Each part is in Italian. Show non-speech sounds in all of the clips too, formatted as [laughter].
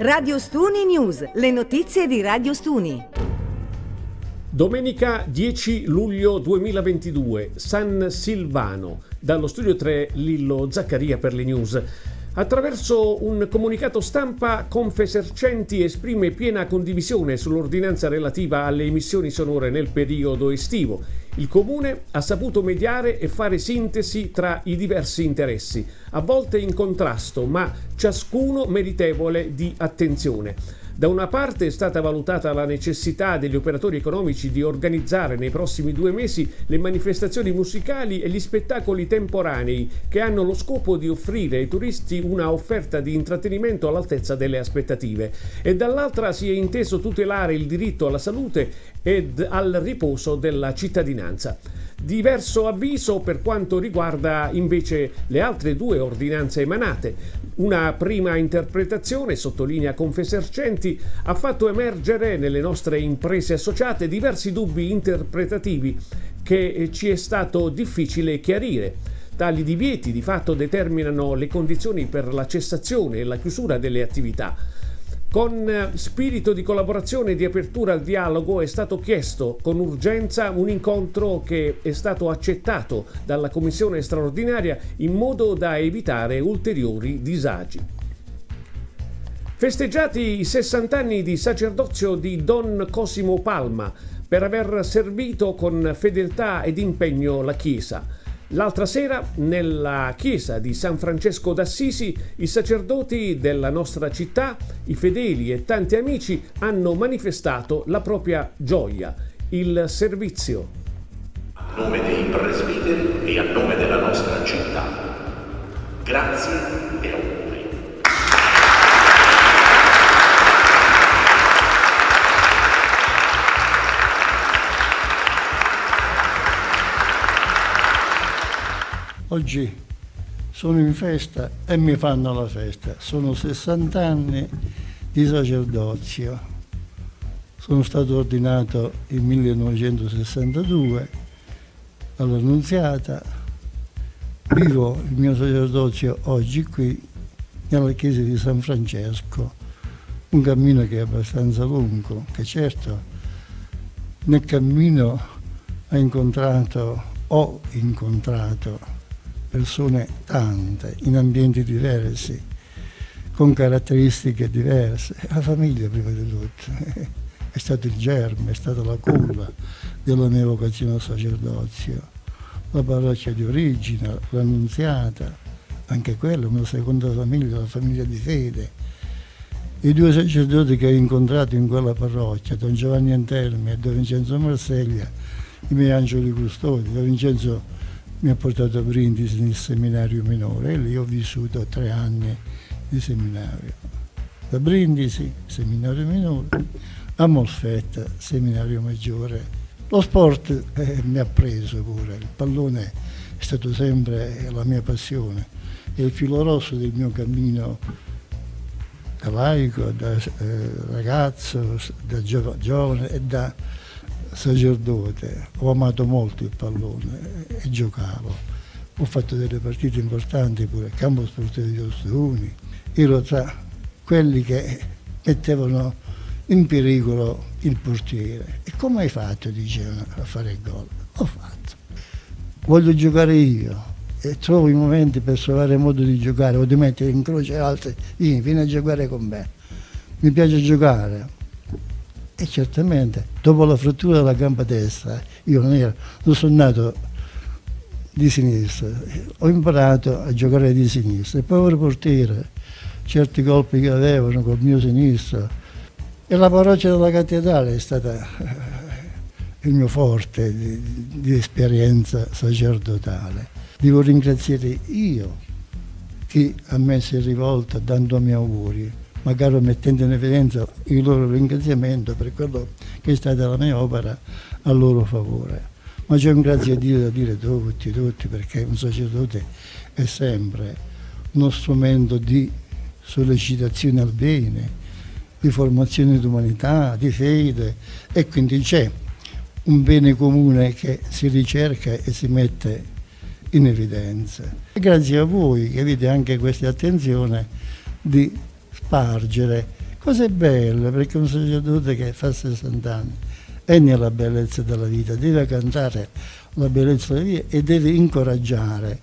Radio Stuni News, le notizie di Radio Stuni. Domenica 10 luglio 2022, San Silvano, dallo studio 3 Lillo Zaccaria per le news. Attraverso un comunicato stampa, Confesercenti esprime piena condivisione sull'ordinanza relativa alle emissioni sonore nel periodo estivo. Il Comune ha saputo mediare e fare sintesi tra i diversi interessi, a volte in contrasto, ma ciascuno meritevole di attenzione. Da una parte è stata valutata la necessità degli operatori economici di organizzare nei prossimi due mesi le manifestazioni musicali e gli spettacoli temporanei che hanno lo scopo di offrire ai turisti una offerta di intrattenimento all'altezza delle aspettative e dall'altra si è inteso tutelare il diritto alla salute ed al riposo della cittadinanza. Diverso avviso per quanto riguarda invece le altre due ordinanze emanate. Una prima interpretazione, sottolinea Confesercenti, ha fatto emergere nelle nostre imprese associate diversi dubbi interpretativi che ci è stato difficile chiarire. Tali divieti di fatto determinano le condizioni per la cessazione e la chiusura delle attività. Con eh, spirito di collaborazione e di apertura al dialogo è stato chiesto con urgenza un incontro che è stato accettato dalla Commissione straordinaria in modo da evitare ulteriori disagi. Festeggiati i 60 anni di sacerdozio di Don Cosimo Palma per aver servito con fedeltà ed impegno la Chiesa. L'altra sera, nella chiesa di San Francesco d'Assisi, i sacerdoti della nostra città, i fedeli e tanti amici hanno manifestato la propria gioia, il servizio. A nome dei presbiteri e a nome della nostra città, grazie Oggi sono in festa e mi fanno la festa. Sono 60 anni di sacerdozio. Sono stato ordinato nel 1962 all'Annunziata. Vivo il mio sacerdozio oggi qui nella chiesa di San Francesco. Un cammino che è abbastanza lungo, che certo nel cammino ho incontrato, ho incontrato persone tante, in ambienti diversi, con caratteristiche diverse. La famiglia prima di tutto. [laughs] È stato il germe, è stata la culla della mia vocazione al sacerdozio. La parrocchia di origine, l'annunziata, anche quella, una seconda famiglia, la famiglia di fede. I due sacerdoti che ho incontrato in quella parrocchia, Don Giovanni Antelmi e Don Vincenzo Marseglia, i miei angeli custodi, Don Vincenzo mi ha portato a Brindisi nel seminario minore e lì ho vissuto tre anni di seminario. Da Brindisi, seminario minore, a Molfetta, seminario maggiore. Lo sport eh, mi ha preso pure, il pallone è stato sempre la mia passione, è il filo rosso del mio cammino da laico, da eh, ragazzo, da giovane e da sacerdote, ho amato molto il pallone e giocavo. Ho fatto delle partite importanti pure al campo sportivo di Ostuni. Ero tra quelli che mettevano in pericolo il portiere. E come hai fatto, dicevano, a fare il gol? Ho fatto. Voglio giocare io e trovo i momenti per trovare modo di giocare o di mettere in croce altri, vieni, vieni a giocare con me. Mi piace giocare, e certamente, dopo la frattura della gamba destra, io non, ero, non sono nato di sinistra, ho imparato a giocare di sinistra. Il povero portiere, certi colpi che avevano col mio sinistro, e la parrocchia della cattedrale è stata eh, il mio forte di, di esperienza sacerdotale. Devo ringraziare io chi a me si è rivolto dandomi auguri magari mettendo in evidenza il loro ringraziamento per quello che è stata la mia opera a loro favore. Ma c'è un grazie a Dio da dire tutti, tutti, perché un sacerdote è sempre uno strumento di sollecitazione al bene, di formazione di umanità, di fede e quindi c'è un bene comune che si ricerca e si mette in evidenza. Grazie a voi che avete anche questa attenzione di spargere cose belle perché un sacerdote che fa 60 anni è nella bellezza della vita, deve cantare la bellezza della vita e deve incoraggiare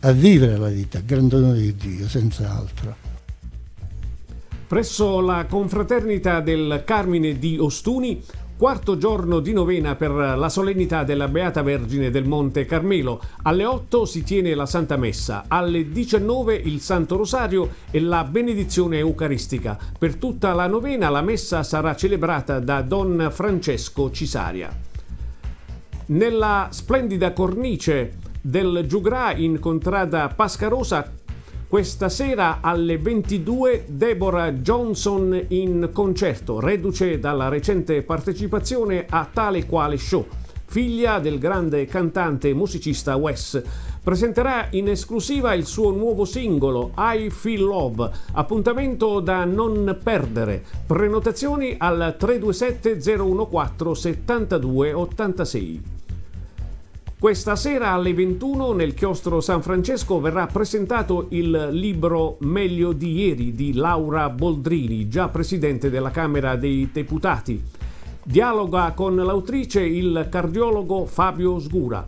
a vivere la vita, grande onore di Dio, senz'altro. Presso la confraternita del Carmine di Ostuni, quarto giorno di novena per la solennità della Beata Vergine del Monte Carmelo. Alle 8 si tiene la Santa Messa, alle 19 il Santo Rosario e la benedizione eucaristica. Per tutta la novena la messa sarà celebrata da Don Francesco Cisaria. Nella splendida cornice del Giugrà in contrada Pascarosa questa sera alle 22 Deborah Johnson in concerto, reduce dalla recente partecipazione a tale quale show. Figlia del grande cantante e musicista Wes, presenterà in esclusiva il suo nuovo singolo I Feel Love, appuntamento da non perdere. Prenotazioni al 327 014 72 86. Questa sera alle 21 nel chiostro San Francesco verrà presentato il libro Meglio di ieri di Laura Boldrini, già presidente della Camera dei Deputati. Dialoga con l'autrice il cardiologo Fabio Sgura.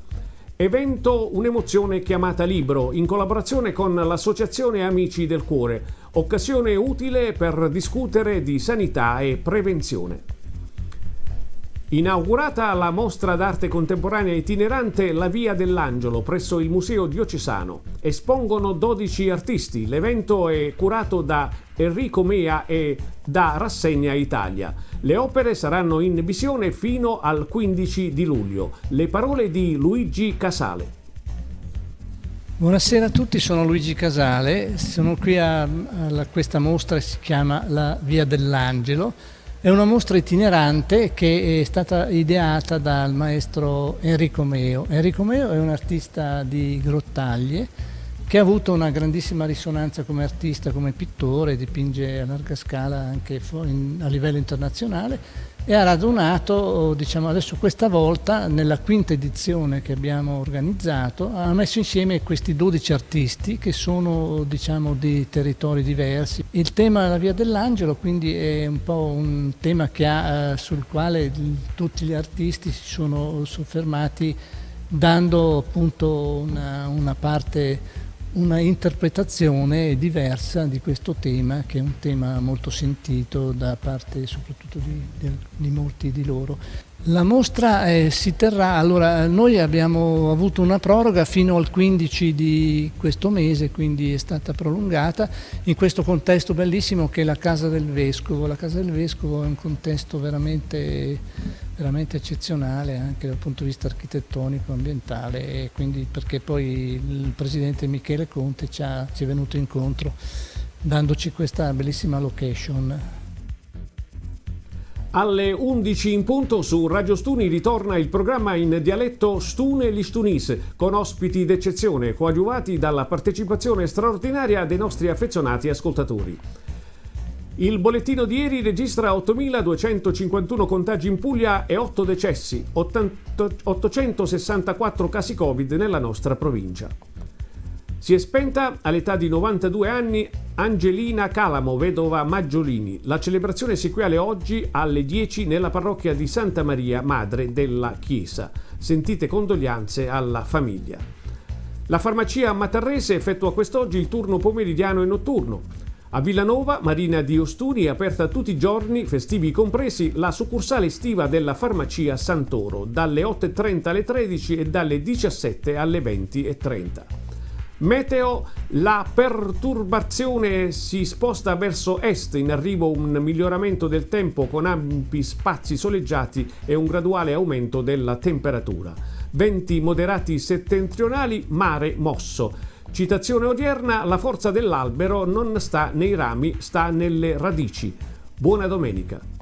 Evento Un'emozione chiamata Libro in collaborazione con l'Associazione Amici del Cuore. Occasione utile per discutere di sanità e prevenzione. Inaugurata la mostra d'arte contemporanea itinerante La Via dell'Angelo presso il Museo Diocesano. Espongono 12 artisti. L'evento è curato da Enrico Mea e da Rassegna Italia. Le opere saranno in visione fino al 15 di luglio. Le parole di Luigi Casale. Buonasera a tutti, sono Luigi Casale, sono qui a, a questa mostra che si chiama La Via dell'Angelo è una mostra itinerante che è stata ideata dal maestro Enrico Meo. Enrico Meo è un artista di grottaglie che ha avuto una grandissima risonanza come artista, come pittore, dipinge a larga scala anche a livello internazionale e ha radunato, diciamo, adesso questa volta nella quinta edizione che abbiamo organizzato, ha messo insieme questi 12 artisti che sono diciamo, di territori diversi. Il tema della Via dell'Angelo quindi è un po' un tema ha, eh, sul quale tutti gli artisti si sono soffermati dando appunto una, una parte una interpretazione diversa di questo tema, che è un tema molto sentito da parte soprattutto di, di, di molti di loro. La mostra eh, si terrà, allora noi abbiamo avuto una proroga fino al 15 di questo mese, quindi è stata prolungata in questo contesto bellissimo che è la Casa del Vescovo. La Casa del Vescovo è un contesto veramente, veramente eccezionale anche dal punto di vista architettonico, ambientale, e quindi perché poi il Presidente Michele Conte ci, ha, ci è venuto incontro dandoci questa bellissima location. Alle 11 in punto su Radio Stuni ritorna il programma in dialetto Stune Listunis con ospiti d'eccezione coadiuvati dalla partecipazione straordinaria dei nostri affezionati ascoltatori. Il bollettino di ieri registra 8.251 contagi in Puglia e 8 decessi, 864 casi Covid nella nostra provincia. Si è spenta all'età di 92 anni Angelina Calamo, vedova Maggiolini. La celebrazione si equivale oggi alle 10 nella parrocchia di Santa Maria, madre della Chiesa. Sentite condoglianze alla famiglia. La farmacia Matarrese effettua quest'oggi il turno pomeridiano e notturno. A Villanova, Marina di Ostuni, è aperta tutti i giorni, festivi compresi, la succursale estiva della farmacia Santoro, dalle 8.30 alle 13 e dalle 17 alle 20.30. Meteo, la perturbazione si sposta verso est, in arrivo un miglioramento del tempo con ampi spazi soleggiati e un graduale aumento della temperatura. Venti moderati settentrionali, mare mosso. Citazione odierna, la forza dell'albero non sta nei rami, sta nelle radici. Buona domenica.